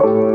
Bye.